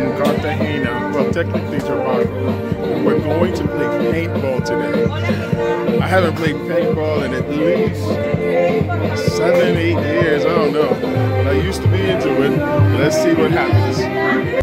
Cartagena, well, technically Turbaco. We're going to play paintball today. I haven't played paintball in at least seven, eight years. I don't know. But I used to be into it. Let's see what happens.